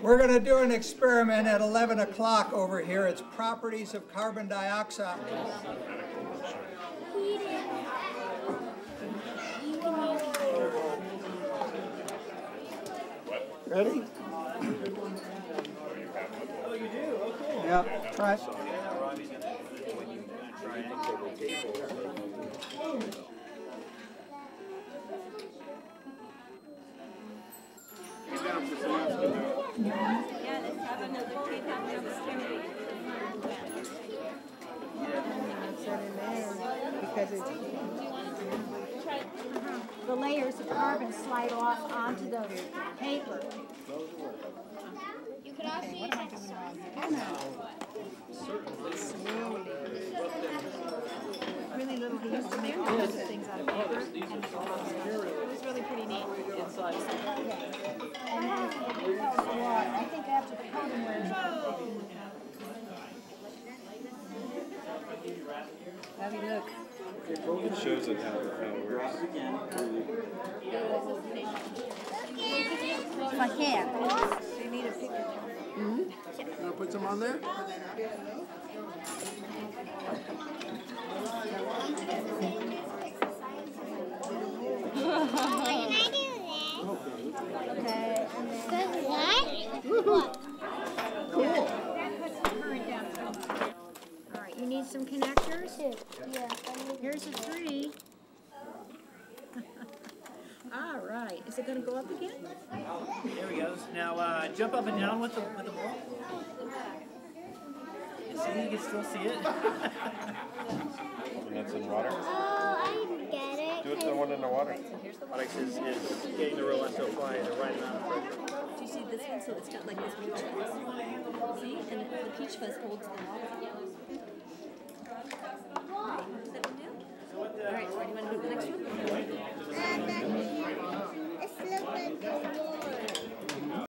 We're going to do an experiment at 11 o'clock over here. It's properties of carbon dioxide. Ready? Oh, you do? Oh, cool. Yeah, try it. Yeah, let's have another kid have an experiment. Because it's, The layers of carbon slide off onto the paper. You could also use that Really little, he used to make all kinds of things out of paper. and It was really pretty neat. I think after the coating wears off. Have you look. It shows it how, how it works. If I can. They need a picture. Hmm? Want to put some on there? Why did I do that? Okay. Because what? All right, you need some connectors? Yeah. Here's a three. All right, is it gonna go up again? There he goes. Now uh, jump up and down with the with the ball. You see, you can still see it. When it's in water. Oh, I get it. Do it to the one in the water. Alex is, is getting the robot to apply the right amount of pressure. Do you see this one? So it's got like this peach fuzz. See? And the the peach fuzz holds the water.